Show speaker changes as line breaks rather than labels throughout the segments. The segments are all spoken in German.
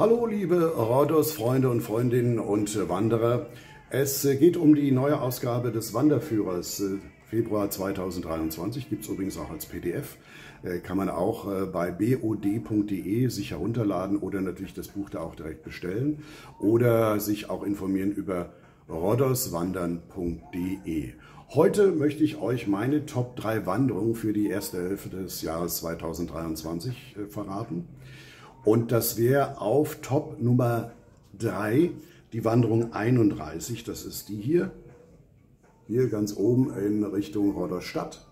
Hallo liebe Rhodos-Freunde und Freundinnen und Wanderer. Es geht um die neue Ausgabe des Wanderführers äh, Februar 2023. Gibt es übrigens auch als PDF. Äh, kann man auch äh, bei bod.de sich herunterladen oder natürlich das Buch da auch direkt bestellen oder sich auch informieren über rodoswandern.de. Heute möchte ich euch meine Top 3 Wanderungen für die erste Hälfte des Jahres 2023 verraten. Und das wäre auf Top Nummer 3 die Wanderung 31. Das ist die hier. Hier ganz oben in Richtung Rodderstadt.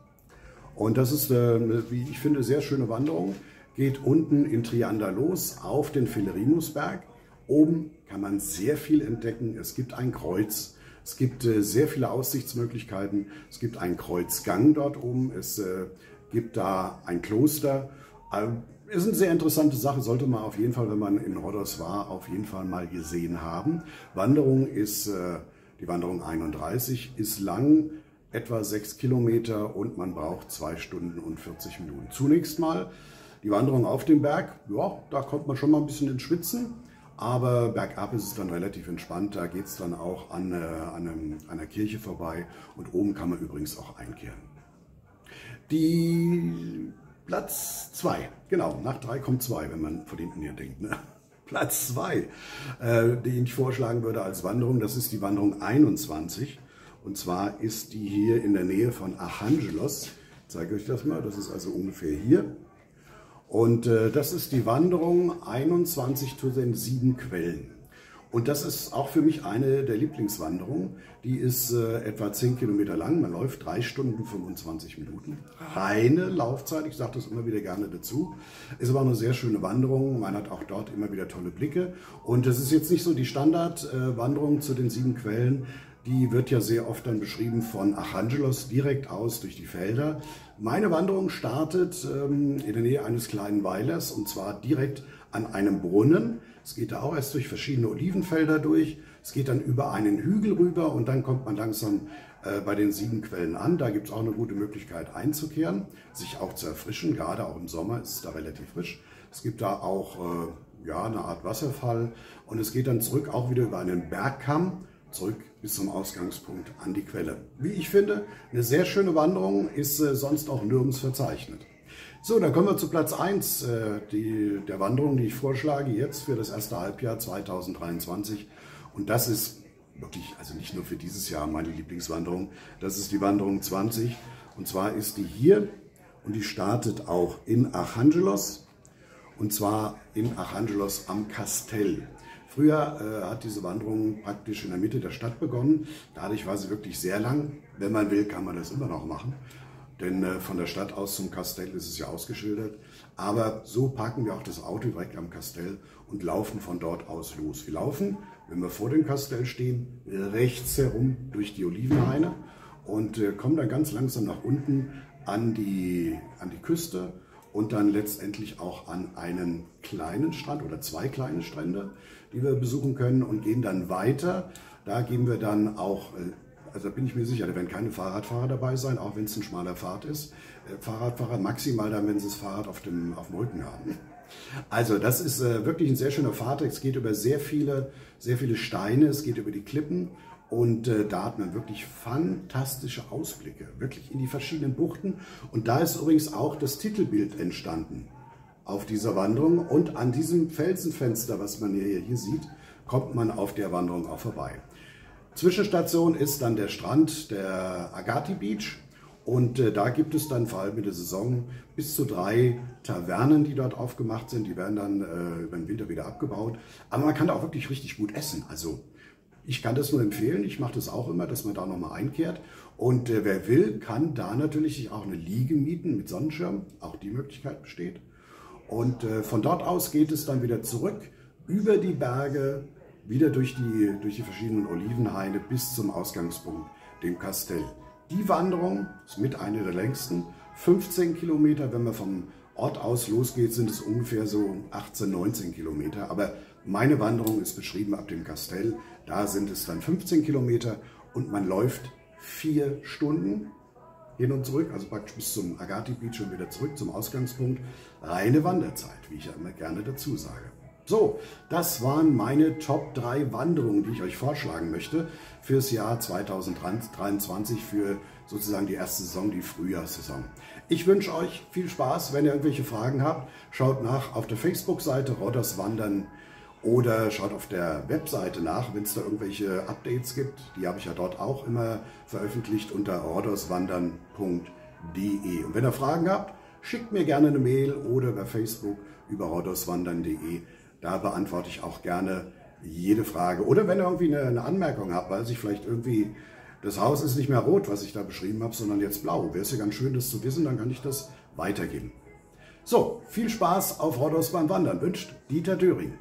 Und das ist eine, wie ich finde, sehr schöne Wanderung. Geht unten in Trianda los auf den Filerimusberg. Oben kann man sehr viel entdecken. Es gibt ein Kreuz. Es gibt äh, sehr viele Aussichtsmöglichkeiten. Es gibt einen Kreuzgang dort oben. Es äh, gibt da ein Kloster. Ähm, ist eine sehr interessante Sache, sollte man auf jeden Fall, wenn man in Rhodos war, auf jeden Fall mal gesehen haben. Wanderung ist, äh, die Wanderung 31, ist lang, etwa 6 Kilometer und man braucht 2 Stunden und 40 Minuten. Zunächst mal die Wanderung auf dem Berg, ja, da kommt man schon mal ein bisschen ins Schwitzen, aber bergab ist es dann relativ entspannt. Da geht es dann auch an, äh, an einem, einer Kirche vorbei und oben kann man übrigens auch einkehren. Die Platz 2, genau, nach 3 kommt 2, wenn man von hinten hier denkt. Ne? Platz 2, äh, den ich vorschlagen würde als Wanderung, das ist die Wanderung 21. Und zwar ist die hier in der Nähe von Achangelos. Ich zeige euch das mal, das ist also ungefähr hier. Und äh, das ist die Wanderung 21 zu den sieben Quellen. Und das ist auch für mich eine der Lieblingswanderungen. Die ist äh, etwa 10 Kilometer lang. Man läuft 3 Stunden 25 Minuten. Reine Laufzeit, ich sage das immer wieder gerne dazu. Ist aber eine sehr schöne Wanderung. Man hat auch dort immer wieder tolle Blicke. Und es ist jetzt nicht so die Standardwanderung äh, zu den sieben Quellen. Die wird ja sehr oft dann beschrieben von Achangelos direkt aus durch die Felder. Meine Wanderung startet ähm, in der Nähe eines kleinen Weilers und zwar direkt an einem Brunnen. Es geht da auch erst durch verschiedene Olivenfelder durch. Es geht dann über einen Hügel rüber und dann kommt man langsam äh, bei den sieben Quellen an. Da gibt es auch eine gute Möglichkeit einzukehren, sich auch zu erfrischen. Gerade auch im Sommer ist es da relativ frisch. Es gibt da auch äh, ja, eine Art Wasserfall und es geht dann zurück auch wieder über einen Bergkamm zurück bis zum Ausgangspunkt an die Quelle. Wie ich finde, eine sehr schöne Wanderung, ist äh, sonst auch nirgends verzeichnet. So, dann kommen wir zu Platz 1 äh, die, der Wanderung, die ich vorschlage jetzt für das erste Halbjahr 2023. Und das ist wirklich, also nicht nur für dieses Jahr meine Lieblingswanderung, das ist die Wanderung 20. Und zwar ist die hier und die startet auch in Archangelos und zwar in Archangelos am Kastell. Früher äh, hat diese Wanderung praktisch in der Mitte der Stadt begonnen. Dadurch war sie wirklich sehr lang. Wenn man will, kann man das immer noch machen. Denn äh, von der Stadt aus zum Kastell ist es ja ausgeschildert. Aber so parken wir auch das Auto direkt am Kastell und laufen von dort aus los. Wir laufen, wenn wir vor dem Kastell stehen, rechts herum durch die Olivenhaine und äh, kommen dann ganz langsam nach unten an die, an die Küste und dann letztendlich auch an einen kleinen Strand oder zwei kleine Strände, die wir besuchen können und gehen dann weiter. Da gehen wir dann auch äh, also da bin ich mir sicher, da werden keine Fahrradfahrer dabei sein, auch wenn es ein schmaler Pfad ist. Äh, Fahrradfahrer maximal dann, wenn sie das Fahrrad auf dem, auf dem Rücken haben. Also das ist äh, wirklich ein sehr schöner Pfad. Es geht über sehr viele, sehr viele Steine, es geht über die Klippen und äh, da hat man wirklich fantastische Ausblicke, wirklich in die verschiedenen Buchten. Und da ist übrigens auch das Titelbild entstanden auf dieser Wanderung. Und an diesem Felsenfenster, was man hier, hier sieht, kommt man auf der Wanderung auch vorbei. Zwischenstation ist dann der Strand, der Agati Beach. Und äh, da gibt es dann vor allem in der Saison bis zu drei Tavernen, die dort aufgemacht sind. Die werden dann äh, über den Winter wieder abgebaut. Aber man kann da auch wirklich richtig gut essen. Also ich kann das nur empfehlen. Ich mache das auch immer, dass man da nochmal einkehrt. Und äh, wer will, kann da natürlich sich auch eine Liege mieten mit Sonnenschirm. Auch die Möglichkeit besteht. Und äh, von dort aus geht es dann wieder zurück über die Berge wieder durch die, durch die verschiedenen Olivenhaine bis zum Ausgangspunkt, dem Kastell. Die Wanderung ist mit einer der längsten, 15 Kilometer. Wenn man vom Ort aus losgeht, sind es ungefähr so 18, 19 Kilometer. Aber meine Wanderung ist beschrieben ab dem Kastell. Da sind es dann 15 Kilometer und man läuft vier Stunden hin und zurück, also praktisch bis zum Agati Beach und wieder zurück zum Ausgangspunkt. Reine Wanderzeit, wie ich ja immer gerne dazu sage. So, das waren meine Top 3 Wanderungen, die ich euch vorschlagen möchte fürs Jahr 2023, für sozusagen die erste Saison, die Frühjahrssaison. Ich wünsche euch viel Spaß. Wenn ihr irgendwelche Fragen habt, schaut nach auf der Facebook-Seite Rodders Wandern oder schaut auf der Webseite nach, wenn es da irgendwelche Updates gibt. Die habe ich ja dort auch immer veröffentlicht unter rodderswandern.de. Und wenn ihr Fragen habt, schickt mir gerne eine Mail oder bei Facebook über rodderswandern.de. Da beantworte ich auch gerne jede Frage. Oder wenn ihr irgendwie eine, eine Anmerkung habt, weil sich vielleicht irgendwie das Haus ist nicht mehr rot, was ich da beschrieben habe, sondern jetzt blau. Wäre es ja ganz schön, das zu wissen, dann kann ich das weitergeben. So, viel Spaß auf Rodos beim Wandern wünscht Dieter Döring.